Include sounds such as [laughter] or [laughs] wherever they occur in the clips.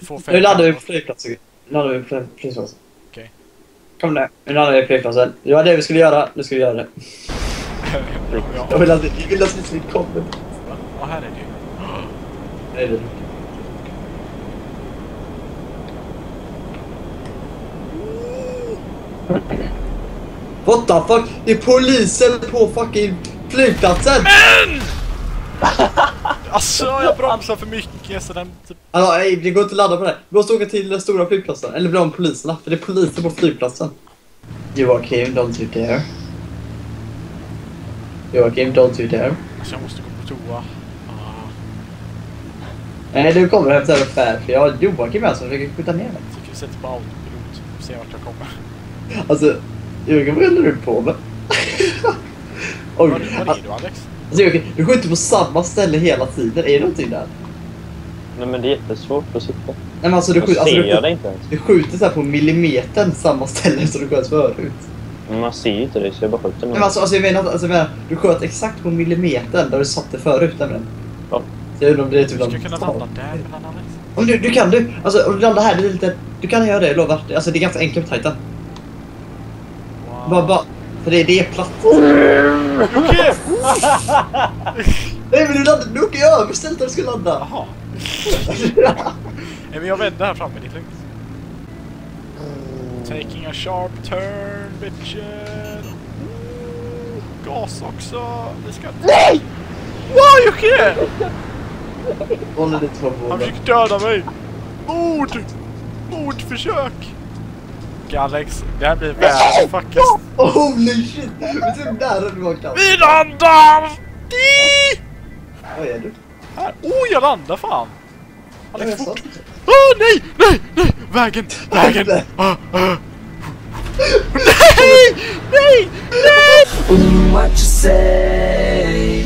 Vi får Nu laddar vi på flygplatsen. Nu laddar vi på fly- flygplatsen. Okej. Kom nu. Nu laddar vi på flygplatsen. Det var det vi skulle göra. Nu ska vi göra det. Jag ja. vill att, jag vill att vi kommer. ja, här är det ju. Det är What the fuck? Det är polisen på fucking flygplatsen! [laughs] Alltså, jag bromsar för mycket så den typ... Alltså, nej, det går inte att ladda på det. Vi måste åka till den stora flygplatsen. Eller bli av med poliserna, för det är poliser på flygplatsen. Joakim, don't you dare. Joakim, don't you dare. Alltså, jag måste gå på toa. Ah, Nej, du kommer hem sen ungefär. För jag har Joakim här som försöker skjuta ner mig. jag tycker vi sätter på autopilot. och ser vart jag kommer. Alltså, Joakim, vad håller du på med? Oj, Var, var är du Alex? Alltså, du skjuter på samma ställe hela tiden. Är det någonting där? Nej men det är jättesvårt att sitta. Nej, men alltså, du, skjuter, alltså, du, skjuter, inte ens. du skjuter så här på millimetern samma ställe som du sköt förut. Men man ser ju inte det så jag bara skjuter men alltså, alltså, jag menar, alltså, jag menar, du sköt exakt på millimetern där du satt det förut nämligen. Ja. Så jag undrar om det är typ Du någon kunna landa där. Om du, du kan du! Alltså om du landar här, det är lite... Du kan göra det, jag lovar. Alltså det är ganska enkelt Titan. Wow. Bara, bara... För det, det är platt. Okej! [laughs] Nej men du landar, du åker ju över stället där du ska landa. Jaha. Nej men jag vänder här framme, det är lugnt. Taking a sharp turn, bitchen. Gas också. Vi ska... Nej! Wow, Jocke! Håller lite på Han försöker döda mig. Mord! Mordförsök! Okej Alex, det här blir världens fucking... Holy shit! Vet du hur nära du var knappt? Vi landar! Vad är du? Här. Oh, jag landar fan! Alex, fort! Åh nej, nej, nej! Vägen, vägen! Nej. Ah, ah. Nej, nej, nej! What you say?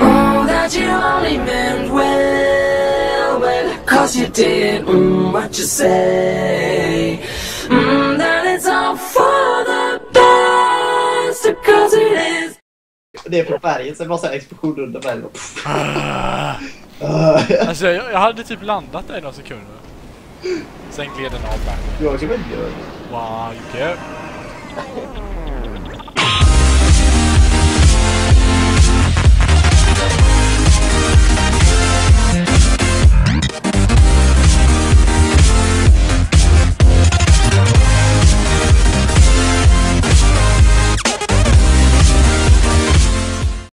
Oh, that you only meant well, well, cause you did. Mm, what you say? Cause it is. Det är på berget, sen bara så här explosion under berget. Ah. Ah, Alltså jag, jag hade typ landat där i några sekunder. Sen gled den av där. Jag väl göra det. Wow, Jocke.